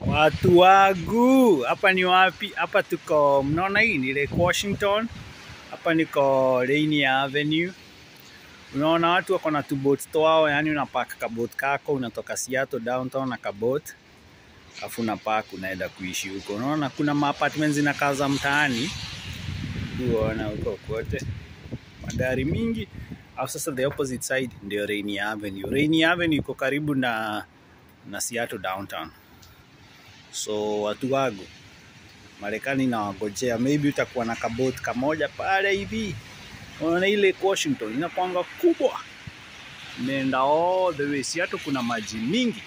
Watu wangu, hapa ni wapi? Hapa tuko, mnaona hii ni Lake Washington. Hapa niko Rainy Avenue. Unaona watu wako na tubot twao, yani unapaka kabot kako, unatoka Seattle downtown na kabot alafu unapark unaenda kuishi huko. Unaona kuna ma apartments zinakaa za mtaani, uona huko kote magari mingi. Au sasa the opposite side ndio Rainy Avenue. Rainy Avenue iko karibu na na Seattle downtown. So watu wangu, Marekani nawangojea, maybe utakuwa na kabot kamoja pale hivi. Unaona ile Washington inakwanga kubwa, imeenda all the way Seattle, kuna maji mingi.